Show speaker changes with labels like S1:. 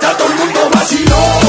S1: está todo el mundo vaciló.